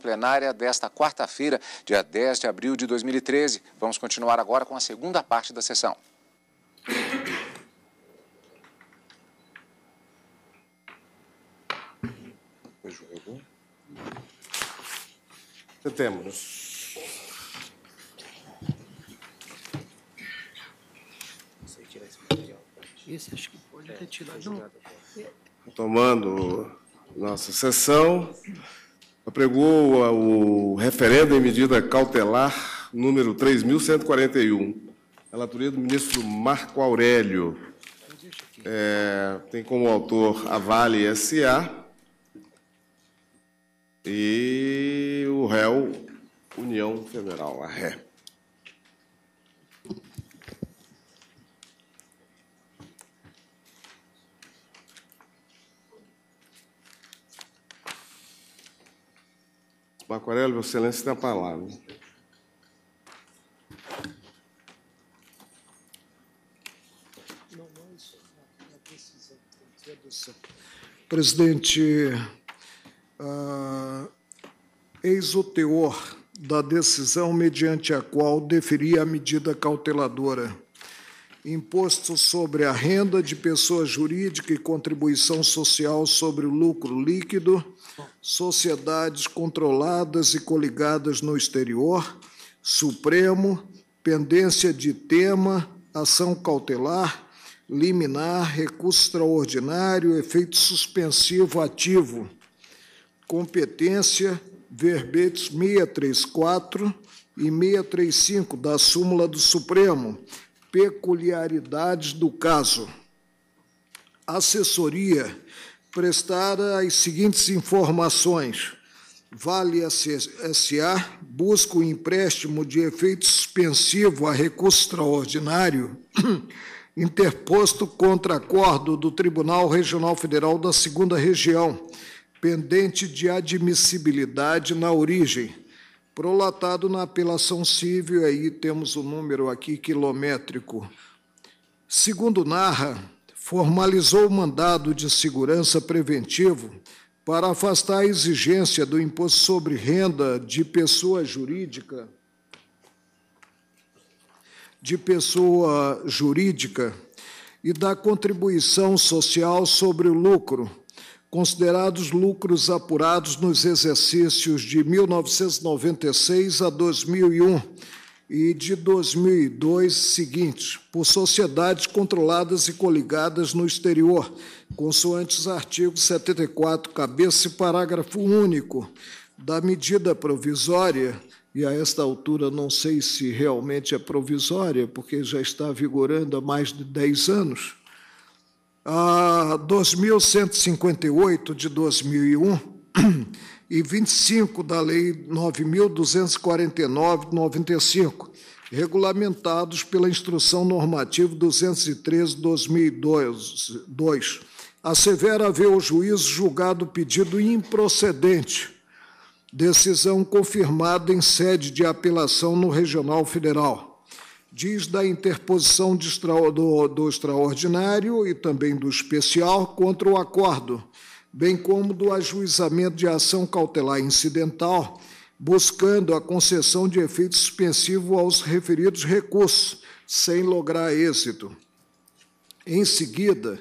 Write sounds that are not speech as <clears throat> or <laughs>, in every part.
plenária desta quarta-feira, dia 10 de abril de 2013. Vamos continuar agora com a segunda parte da sessão. Temos. Esse acho que pode retirar. Tomando nossa sessão, apregou o referendo em medida cautelar número 3.141, relatoria do ministro Marco Aurélio. É, tem como autor a Vale S.A., e o réu União Federal, a ré. Marco Aurélio, Vossa Excelência tem a palavra. Presidente Uh, eis o teor da decisão mediante a qual deferia a medida cauteladora. Imposto sobre a renda de pessoa jurídica e contribuição social sobre o lucro líquido, sociedades controladas e coligadas no exterior, Supremo, pendência de tema, ação cautelar, liminar, recurso extraordinário, efeito suspensivo ativo competência, verbetes 634 e 635 da súmula do Supremo, peculiaridades do caso. Assessoria prestar as seguintes informações. Vale SA busca o empréstimo de efeito suspensivo a recurso extraordinário <clears throat> interposto contra acordo do Tribunal Regional Federal da Segunda Região, pendente de admissibilidade na origem, prolatado na apelação civil, aí temos o número aqui quilométrico. Segundo narra, formalizou o mandado de segurança preventivo para afastar a exigência do imposto sobre renda de pessoa jurídica de pessoa jurídica e da contribuição social sobre o lucro considerados lucros apurados nos exercícios de 1996 a 2001 e de 2002 seguintes, por sociedades controladas e coligadas no exterior, consoantes artigos 74, cabeça e parágrafo único da medida provisória, e a esta altura não sei se realmente é provisória, porque já está vigorando há mais de 10 anos, a 2.158 de 2001 e <clears throat> 25 da Lei 9.249 de 95, regulamentados pela Instrução Normativa 213 de 2002. Assevera haver o juízo julgado o pedido improcedente, decisão confirmada em sede de apelação no Regional Federal diz da interposição do, do extraordinário e também do especial contra o acordo, bem como do ajuizamento de ação cautelar incidental, buscando a concessão de efeito suspensivo aos referidos recursos, sem lograr êxito. Em seguida,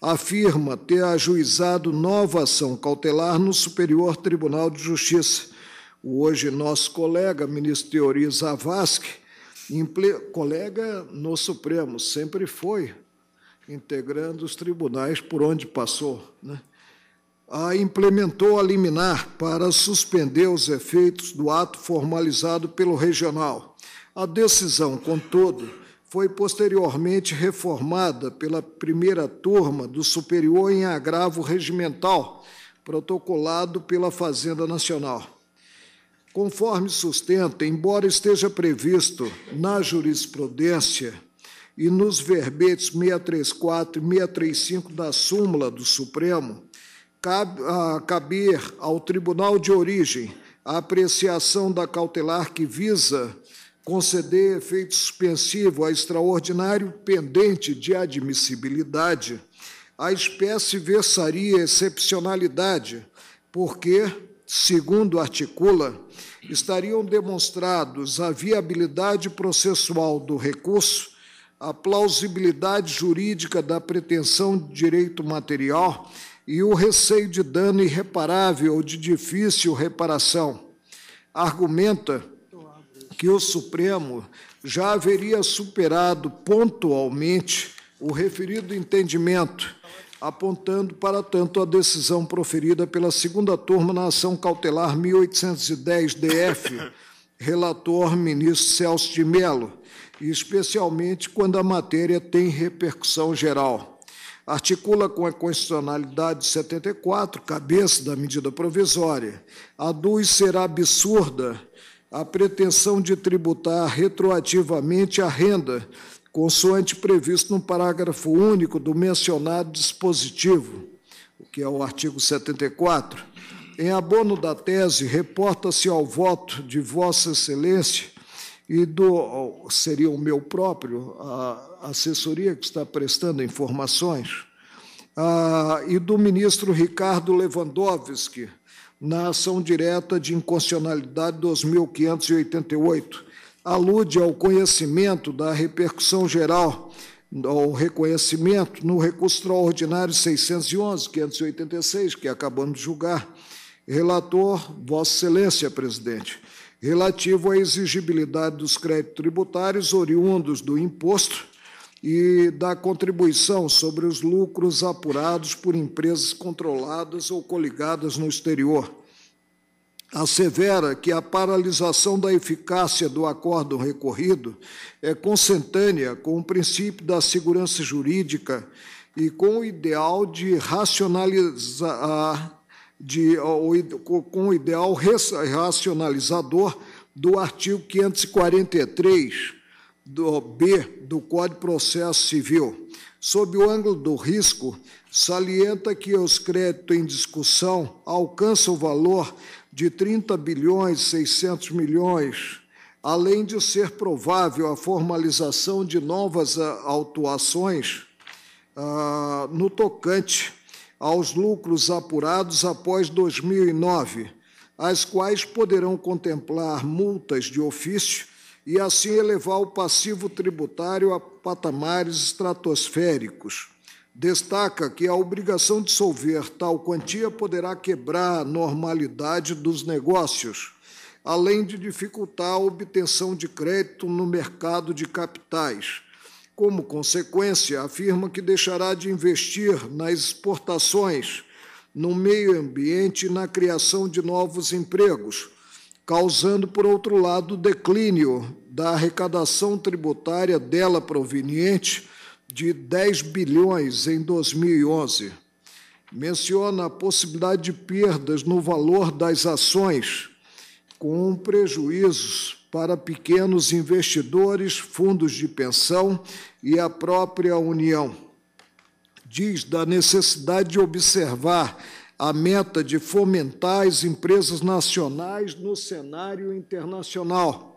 afirma ter ajuizado nova ação cautelar no Superior Tribunal de Justiça. O hoje nosso colega, ministro Teori Zavascki, colega no Supremo, sempre foi, integrando os tribunais por onde passou. Né? A implementou a liminar para suspender os efeitos do ato formalizado pelo regional. A decisão, contudo, foi posteriormente reformada pela primeira turma do Superior em agravo regimental, protocolado pela Fazenda Nacional. Conforme sustenta, embora esteja previsto na jurisprudência e nos verbetes 634 e 635 da súmula do Supremo, cabe, caber ao tribunal de origem a apreciação da cautelar que visa conceder efeito suspensivo a extraordinário pendente de admissibilidade, a espécie versaria excepcionalidade, porque segundo articula, estariam demonstrados a viabilidade processual do recurso, a plausibilidade jurídica da pretensão de direito material e o receio de dano irreparável ou de difícil reparação. Argumenta que o Supremo já haveria superado pontualmente o referido entendimento, apontando para tanto a decisão proferida pela segunda turma na ação cautelar 1810-DF, <laughs> relator ministro Celso de Mello, e especialmente quando a matéria tem repercussão geral. Articula com a constitucionalidade 74, cabeça da medida provisória. Aduz ser absurda a pretensão de tributar retroativamente a renda, consoante previsto no parágrafo único do mencionado dispositivo, o que é o artigo 74. Em abono da tese, reporta-se ao voto de Vossa Excelência e do seria o meu próprio, a assessoria que está prestando informações, a, e do ministro Ricardo Lewandowski, na ação direta de inconstitucionalidade 2588. Alude ao conhecimento da repercussão geral, ao reconhecimento no recurso extraordinário 611, 586, que acabamos de julgar. Relator, Vossa Excelência, presidente, relativo à exigibilidade dos créditos tributários oriundos do imposto e da contribuição sobre os lucros apurados por empresas controladas ou coligadas no exterior. Assevera que a paralisação da eficácia do acordo recorrido é consentânea com o princípio da segurança jurídica e com o ideal de racionalizar de, com o ideal racionalizador do artigo 543 do B do Código de Processo Civil. Sob o ângulo do risco, salienta que os créditos em discussão alcançam o valor de 30 bilhões 600 milhões, além de ser provável a formalização de novas ah, autuações ah, no tocante aos lucros apurados após 2009, as quais poderão contemplar multas de ofício e assim elevar o passivo tributário a patamares estratosféricos. Destaca que a obrigação de solver tal quantia poderá quebrar a normalidade dos negócios, além de dificultar a obtenção de crédito no mercado de capitais. Como consequência, afirma que deixará de investir nas exportações, no meio ambiente e na criação de novos empregos causando, por outro lado, o declínio da arrecadação tributária dela proveniente de 10 bilhões em 2011. Menciona a possibilidade de perdas no valor das ações, com prejuízos para pequenos investidores, fundos de pensão e a própria União. Diz da necessidade de observar a meta de fomentar as empresas nacionais no cenário internacional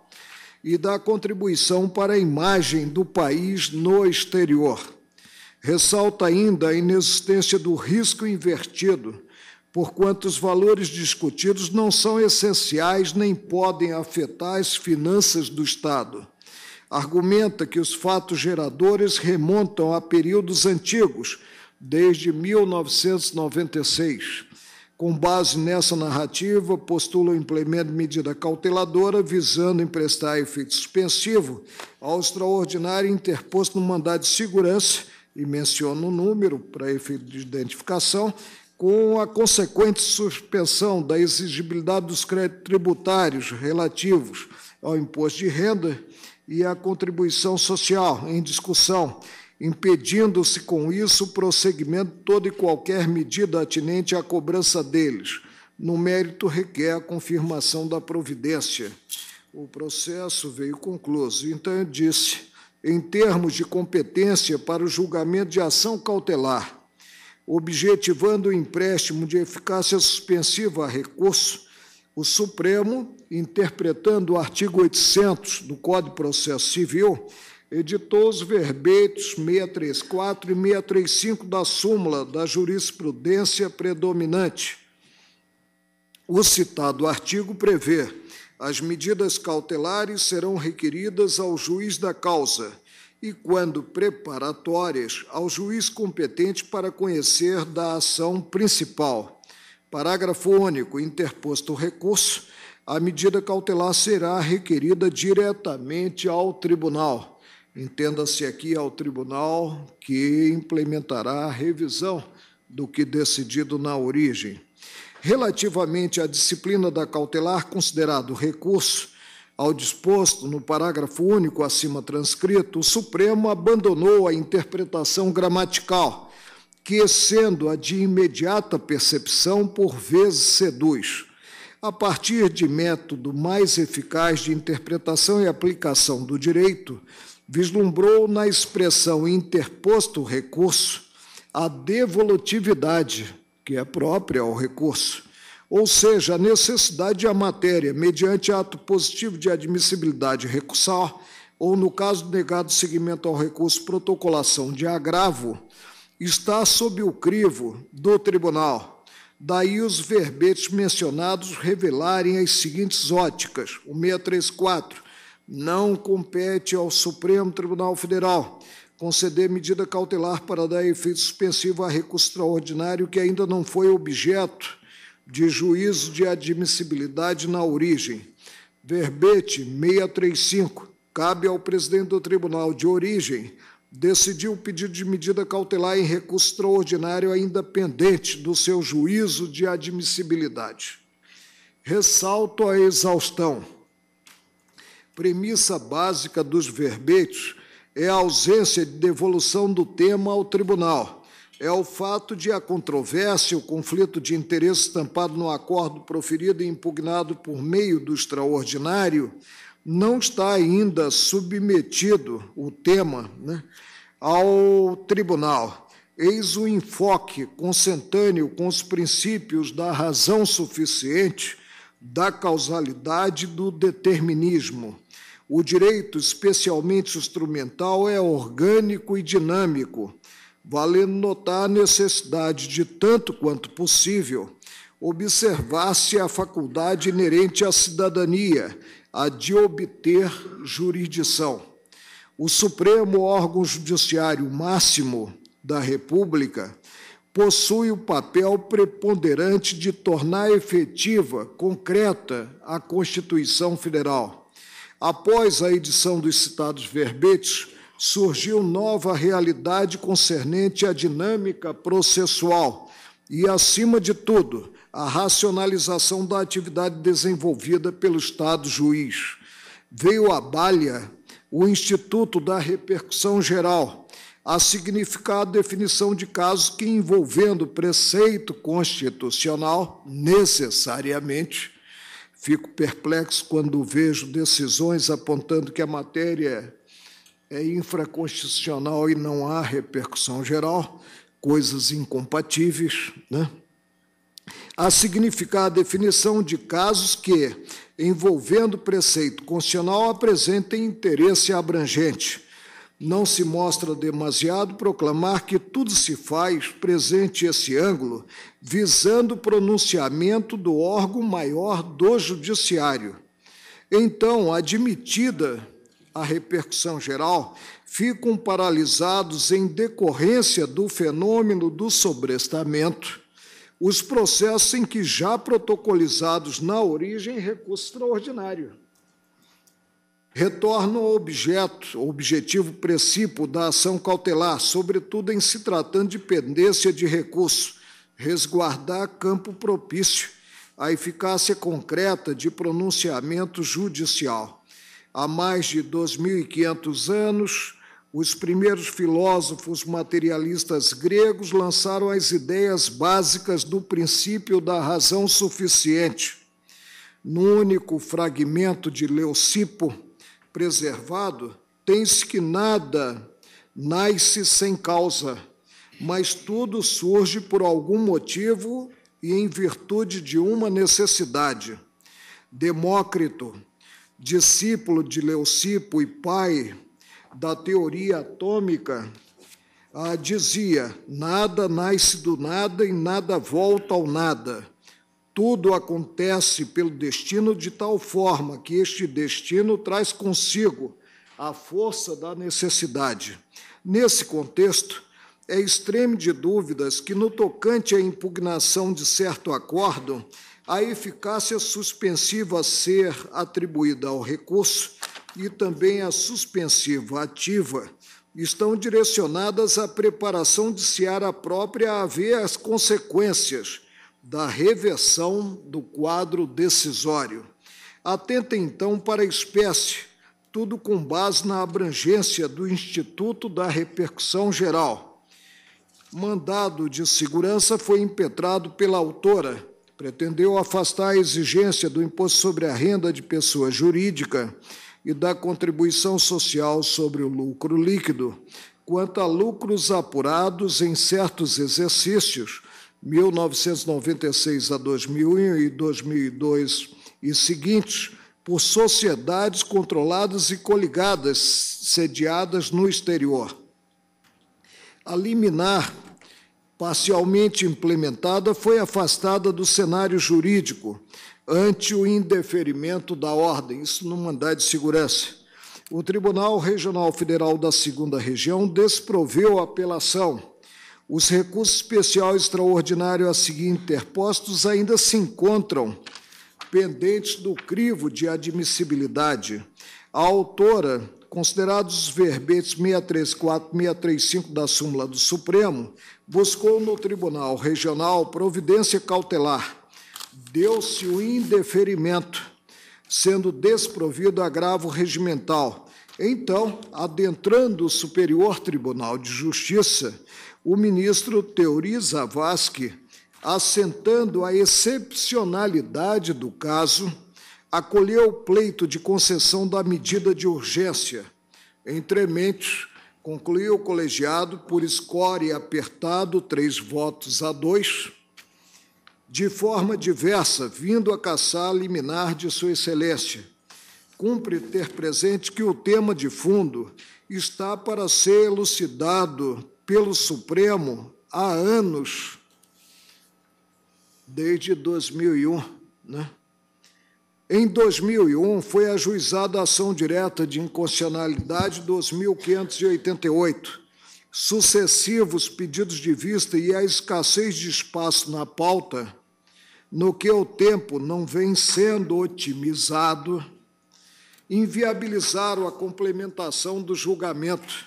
e da contribuição para a imagem do país no exterior. Ressalta ainda a inexistência do risco invertido, porquanto os valores discutidos não são essenciais nem podem afetar as finanças do Estado. Argumenta que os fatos geradores remontam a períodos antigos desde 1996. Com base nessa narrativa, postula o implemento de medida cauteladora visando emprestar efeito suspensivo ao extraordinário interposto no mandado de segurança, e menciona o número para efeito de identificação, com a consequente suspensão da exigibilidade dos créditos tributários relativos ao imposto de renda e à contribuição social em discussão, impedindo-se com isso o prosseguimento de toda e qualquer medida atinente à cobrança deles. No mérito, requer a confirmação da providência. O processo veio concluído. Então, eu disse, em termos de competência para o julgamento de ação cautelar, objetivando o empréstimo de eficácia suspensiva a recurso, o Supremo, interpretando o artigo 800 do Código de Processo Civil, editou os verbetes 634 e 635 da súmula da jurisprudência predominante, O citado artigo prevê as medidas cautelares serão requeridas ao juiz da causa e, quando preparatórias, ao juiz competente para conhecer da ação principal. Parágrafo único. Interposto o recurso, a medida cautelar será requerida diretamente ao tribunal. Entenda-se aqui ao tribunal que implementará a revisão do que decidido na origem. Relativamente à disciplina da cautelar, considerado recurso ao disposto no parágrafo único acima transcrito, o Supremo abandonou a interpretação gramatical, que, sendo a de imediata percepção, por vezes seduz. A partir de método mais eficaz de interpretação e aplicação do direito, vislumbrou na expressão interposto recurso a devolutividade que é própria ao recurso, ou seja, a necessidade de a matéria, mediante ato positivo de admissibilidade recursal, ou no caso negado seguimento ao recurso protocolação de agravo, está sob o crivo do tribunal. Daí os verbetes mencionados revelarem as seguintes óticas. O 634 não compete ao Supremo Tribunal Federal conceder medida cautelar para dar efeito suspensivo a recurso extraordinário que ainda não foi objeto de juízo de admissibilidade na origem. Verbete 635. Cabe ao presidente do tribunal de origem decidir o pedido de medida cautelar em recurso extraordinário ainda pendente do seu juízo de admissibilidade. Ressalto a exaustão. Premissa básica dos verbetes é a ausência de devolução do tema ao tribunal. É o fato de a controvérsia, o conflito de interesse estampado no acordo proferido e impugnado por meio do extraordinário, não está ainda submetido, o tema, né, ao tribunal. Eis o enfoque consentâneo com os princípios da razão suficiente, da causalidade do determinismo o direito, especialmente instrumental, é orgânico e dinâmico, valendo notar a necessidade de, tanto quanto possível, observar-se a faculdade inerente à cidadania, a de obter jurisdição. O Supremo órgão judiciário máximo da República possui o papel preponderante de tornar efetiva, concreta, a Constituição Federal Após a edição dos citados verbetes, surgiu nova realidade concernente à dinâmica processual e, acima de tudo, a racionalização da atividade desenvolvida pelo Estado juiz. Veio à balha o Instituto da Repercussão Geral, a significar a definição de casos que, envolvendo preceito constitucional, necessariamente, Fico perplexo quando vejo decisões apontando que a matéria é infraconstitucional e não há repercussão geral, coisas incompatíveis, né? a significar a definição de casos que, envolvendo preceito constitucional, apresentem interesse abrangente, não se mostra demasiado proclamar que tudo se faz presente esse ângulo, visando o pronunciamento do órgão maior do judiciário. Então, admitida a repercussão geral, ficam paralisados em decorrência do fenômeno do sobrestamento os processos em que já protocolizados na origem recurso extraordinário retornam ao objeto, objetivo princípio da ação cautelar, sobretudo em se tratando de pendência de recurso, resguardar campo propício à eficácia concreta de pronunciamento judicial. Há mais de 2.500 anos, os primeiros filósofos materialistas gregos lançaram as ideias básicas do princípio da razão suficiente. No único fragmento de Leucipo, preservado, tens que nada nasce sem causa, mas tudo surge por algum motivo e em virtude de uma necessidade. Demócrito, discípulo de Leucipo e pai da teoria atômica, dizia: nada nasce do nada e nada volta ao nada. Tudo acontece pelo destino de tal forma que este destino traz consigo a força da necessidade. Nesse contexto, é extremo de dúvidas que, no tocante à impugnação de certo acordo, a eficácia suspensiva a ser atribuída ao recurso e também a suspensiva ativa estão direcionadas à preparação de seara própria a ver as consequências da reversão do quadro decisório. Atenta, então, para a espécie, tudo com base na abrangência do Instituto da Repercussão Geral. Mandado de segurança foi impetrado pela autora. Pretendeu afastar a exigência do imposto sobre a renda de pessoa jurídica e da contribuição social sobre o lucro líquido, quanto a lucros apurados em certos exercícios, 1996 a 2001 e 2002 e seguintes, por sociedades controladas e coligadas sediadas no exterior. A liminar, parcialmente implementada, foi afastada do cenário jurídico ante o indeferimento da ordem, isso no mandado de segurança. O Tribunal Regional Federal da Segunda Região desproveu a apelação. Os recursos especial extraordinário a seguir interpostos ainda se encontram pendentes do crivo de admissibilidade. A autora, considerados os verbetes 634 e 635 da súmula do Supremo, buscou no Tribunal Regional providência cautelar deu-se o indeferimento, sendo desprovido agravo regimental. Então, adentrando o Superior Tribunal de Justiça, o ministro Teori Zavascki, assentando a excepcionalidade do caso, acolheu o pleito de concessão da medida de urgência. Entremente, concluiu o colegiado por score apertado, três votos a dois, de forma diversa, vindo a caçar liminar de Sua Excelência. Cumpre ter presente que o tema de fundo está para ser elucidado pelo Supremo há anos, desde 2001. Né? Em 2001, foi ajuizada a ação direta de inconstitucionalidade 2588. Sucessivos pedidos de vista e a escassez de espaço na pauta no que o tempo não vem sendo otimizado, inviabilizaram a complementação do julgamento.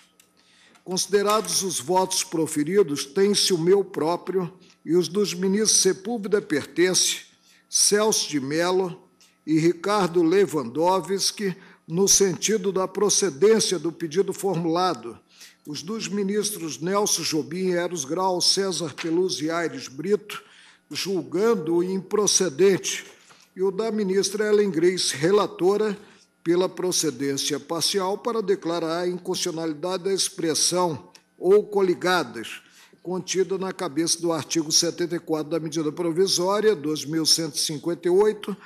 Considerados os votos proferidos, tem-se o meu próprio e os dos ministros Sepúlveda Pertence, Celso de Mello e Ricardo Lewandowski, no sentido da procedência do pedido formulado, os dos ministros Nelson Jobim, Eros Grau, César Peluso e Aires Brito, julgando-o improcedente, e o da ministra Ellen Grace, relatora pela procedência parcial para declarar a inconstitucionalidade da expressão ou coligadas, contida na cabeça do artigo 74 da medida provisória 2158,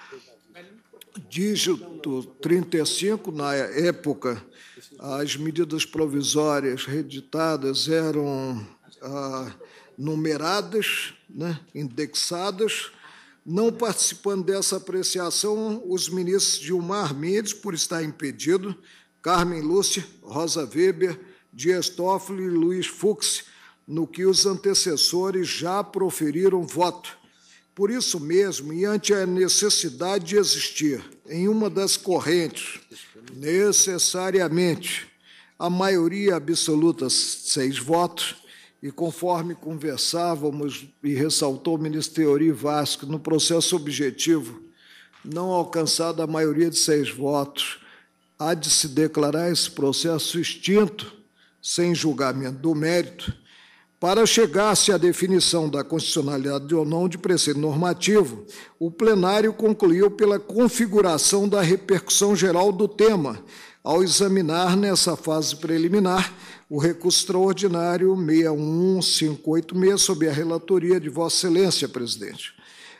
dígito 35, na época, as medidas provisórias reeditadas eram ah, numeradas, né, indexadas. Não participando dessa apreciação, os ministros Gilmar Mendes, por estar impedido, Carmen Lúcia, Rosa Weber, Dias Toffoli e Luiz Fux, no que os antecessores já proferiram voto. Por isso mesmo, e ante a necessidade de existir em uma das correntes, necessariamente, a maioria absoluta, seis votos, e conforme conversávamos e ressaltou o ministro Teori Vasco, no processo objetivo, não alcançada a maioria de seis votos, há de se declarar esse processo extinto, sem julgamento do mérito, para chegar-se à definição da constitucionalidade ou não de preceito normativo, o plenário concluiu pela configuração da repercussão geral do tema, ao examinar nessa fase preliminar o recurso extraordinário 61586, sob a relatoria de Vossa Excelência, presidente.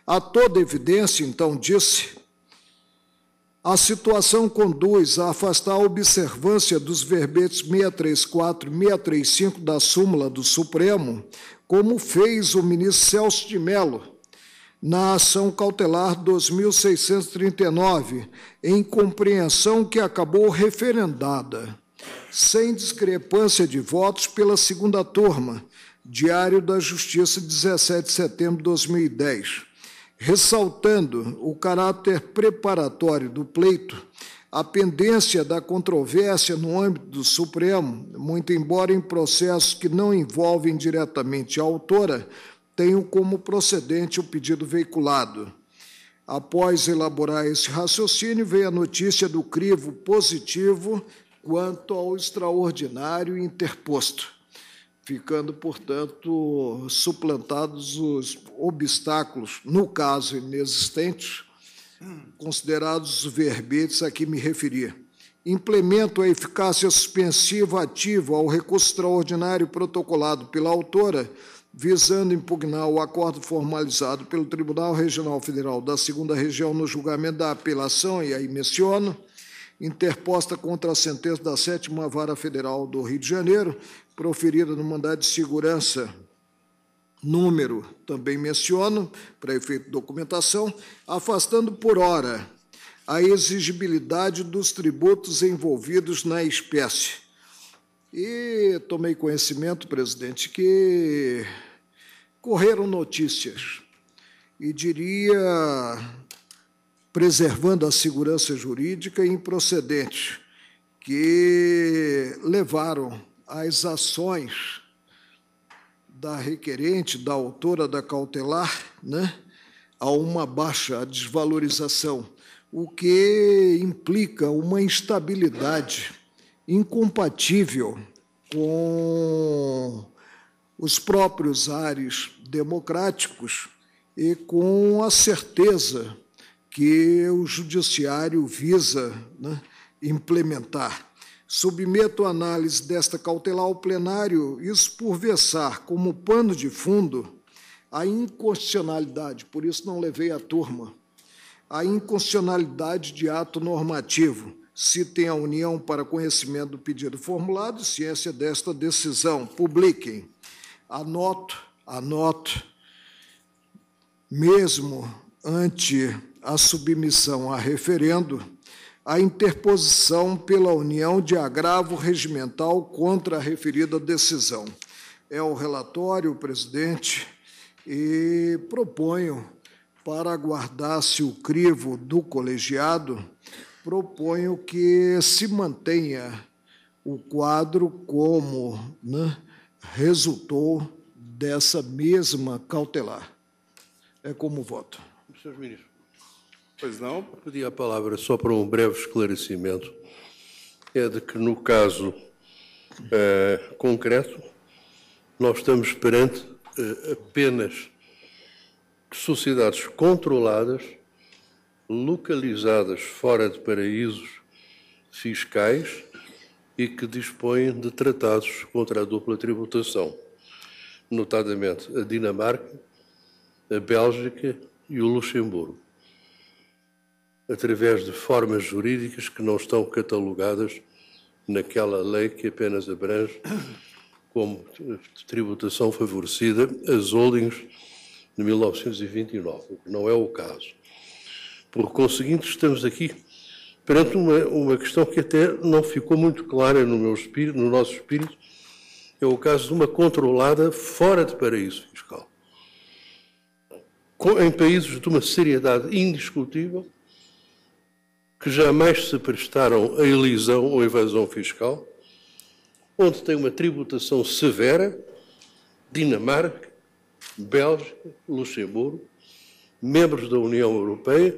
A toda evidência, então, disse, a situação conduz a afastar a observância dos verbetes 634 e 635 da súmula do Supremo, como fez o ministro Celso de Mello, na ação cautelar 2639, em compreensão que acabou referendada, sem discrepância de votos pela segunda turma, Diário da Justiça, 17 de setembro de 2010, ressaltando o caráter preparatório do pleito, a pendência da controvérsia no âmbito do Supremo, muito embora em processos que não envolvem diretamente a autora, tenho como procedente o pedido veiculado. Após elaborar esse raciocínio, veio a notícia do crivo positivo quanto ao extraordinário interposto, ficando, portanto, suplantados os obstáculos, no caso inexistentes, considerados os verbetes a que me referi. Implemento a eficácia suspensiva ativa ao recurso extraordinário protocolado pela autora visando impugnar o acordo formalizado pelo Tribunal Regional Federal da Segunda Região no julgamento da apelação, e aí menciono, interposta contra a sentença da Sétima Vara Federal do Rio de Janeiro, proferida no mandado de segurança número, também menciono, para efeito de documentação, afastando por hora a exigibilidade dos tributos envolvidos na espécie e tomei conhecimento, presidente, que correram notícias, e diria, preservando a segurança jurídica, improcedentes, que levaram às ações da requerente, da autora da cautelar, né, a uma baixa desvalorização, o que implica uma instabilidade incompatível com os próprios ares democráticos e com a certeza que o judiciário visa né, implementar. Submeto a análise desta cautelar ao plenário, isso por versar como pano de fundo a inconstitucionalidade, por isso não levei a turma, a inconstitucionalidade de ato normativo, se tem a União para conhecimento do pedido formulado, ciência desta decisão. Publiquem. Anoto, anoto, mesmo ante a submissão a referendo, a interposição pela União de agravo regimental contra a referida decisão. É o relatório, presidente, e proponho para aguardar-se o crivo do colegiado proponho que se mantenha o quadro como né, resultou dessa mesma cautelar. É como voto. Senhor Ministro. Pois não? Pedi a palavra só para um breve esclarecimento. É de que, no caso uh, concreto, nós estamos perante uh, apenas sociedades controladas localizadas fora de paraísos fiscais e que dispõem de tratados contra a dupla tributação, notadamente a Dinamarca, a Bélgica e o Luxemburgo, através de formas jurídicas que não estão catalogadas naquela lei que apenas abrange como tributação favorecida as holdings de 1929, o que não é o caso. Por conseguinte, estamos aqui perante uma, uma questão que até não ficou muito clara no, meu espírito, no nosso espírito, é o caso de uma controlada fora de paraíso fiscal. Em países de uma seriedade indiscutível, que jamais se prestaram a elisão ou evasão fiscal, onde tem uma tributação severa, Dinamarca, Bélgica, Luxemburgo, membros da União Europeia,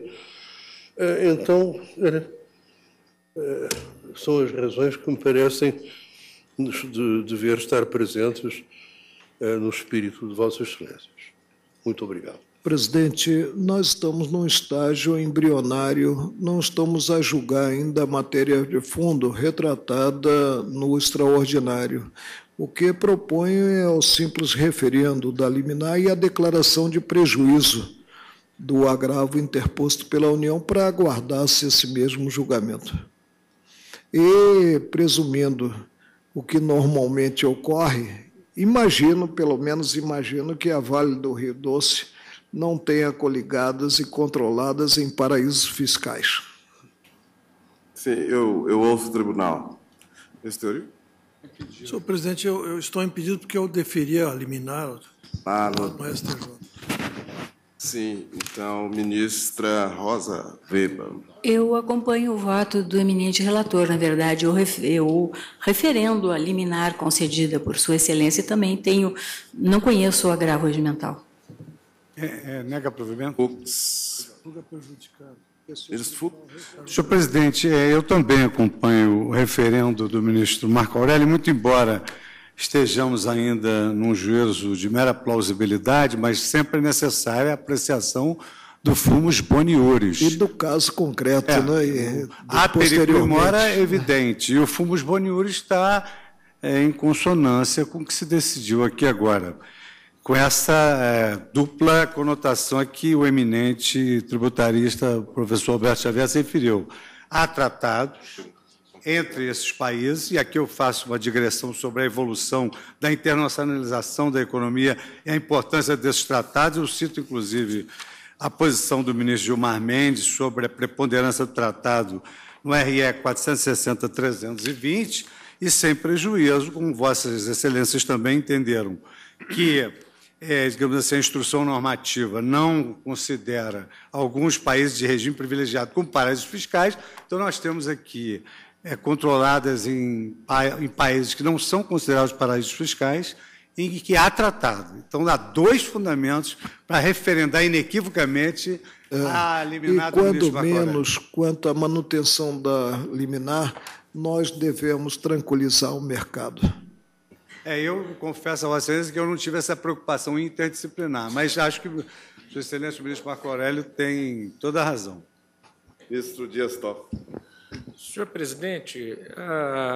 eh, então eh, são as razões que me parecem de dever estar presentes eh, no espírito de Vossas Excelências. Muito obrigado. Presidente, nós estamos num estágio embrionário, não estamos a julgar ainda a matéria de fundo retratada no extraordinário. O que proponho é o simples referendo da liminar e a declaração de prejuízo do agravo interposto pela União para aguardar-se esse mesmo julgamento. E, presumindo o que normalmente ocorre, imagino, pelo menos imagino, que a Vale do Rio Doce não tenha coligadas e controladas em paraísos fiscais. Sim, eu, eu ouço o tribunal. Esse teoria? Senhor presidente, eu, eu, estou impedido porque eu deferia a liminar ah, no STJ. Sim, então, ministra Rosa Weber. Eu acompanho o voto do eminente relator. Na verdade, eu, eu referendo a liminar concedida por Sua Excelência também tenho, não conheço o agravo regimental. É, é, nega provimento? Ups. Senhor presidente, é, eu também acompanho o referendo do ministro Marco Aurélio, muito embora estejamos ainda num juízo de mera plausibilidade, mas sempre é necessária a apreciação do fumus boniores. E do caso concreto, é, né? E, a periprimora é evidente, e o fumus boniores está é, em consonância com o que se decidiu aqui agora, com essa é, dupla conotação a que o eminente tributarista, professor Alberto Xavier, se referiu. Há tratados entre esses países, e aqui eu faço uma digressão sobre a evolução da internacionalização da economia e a importância desses tratados. Eu cito, inclusive, a posição do ministro Gilmar Mendes sobre a preponderância do tratado no RE 460-320, e sem prejuízo, como Vossas Excelências também entenderam, que é, digamos assim, a instrução normativa não considera alguns países de regime privilegiado como paraísos fiscais, então nós temos aqui é, controladas em, em, países que não são considerados paraísos fiscais, em que há tratado. Então, há dois fundamentos para referendar inequivocamente é, a liminar e quando menos, quanto à manutenção da liminar, nós devemos tranquilizar o mercado. É, eu confesso a vocês que eu não tive essa preocupação interdisciplinar, mas acho que o o ministro Marco Aurélio tem toda a razão. Ministro Dias Toffoli. Senhor presidente,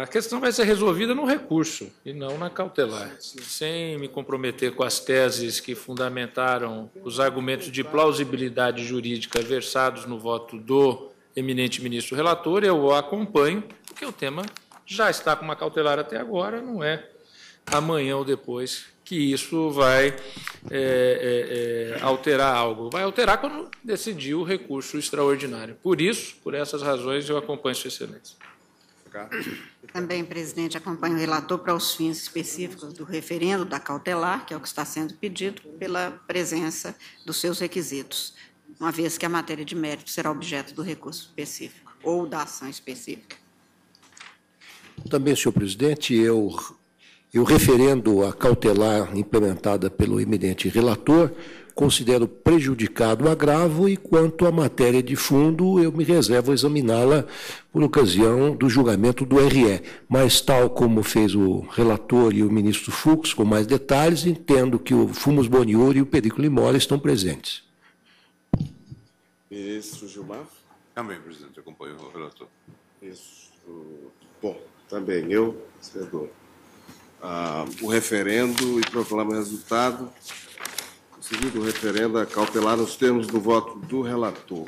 a questão vai ser resolvida no recurso e não na cautelar. Sem me comprometer com as teses que fundamentaram os argumentos de plausibilidade jurídica versados no voto do eminente ministro relator, eu o acompanho, porque o tema já está com uma cautelar até agora, não é amanhã ou depois que isso vai é, é, é, alterar algo. Vai alterar quando decidir o recurso extraordinário. Por isso, por essas razões, eu acompanho Sua Excelência. Também, presidente, acompanho o relator para os fins específicos do referendo da cautelar, que é o que está sendo pedido, pela presença dos seus requisitos, uma vez que a matéria de mérito será objeto do recurso específico ou da ação específica. Também, senhor presidente, eu e o referendo a cautelar implementada pelo eminente relator, considero prejudicado o agravo e, quanto à matéria de fundo, eu me reservo a examiná-la por ocasião do julgamento do RE. Mas, tal como fez o relator e o ministro Fux, com mais detalhes, entendo que o Fumus Boniuri e o Periculo Imóvel estão presentes. Ministro Gilmar? Também, presidente, acompanho o relator. Isso. Bom, também eu, senador ah, o referendo e proclama o resultado. Seguido o referendo a cautelar nos termos do voto do relator.